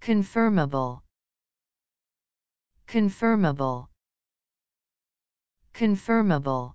confirmable. Confirmable. Confirmable.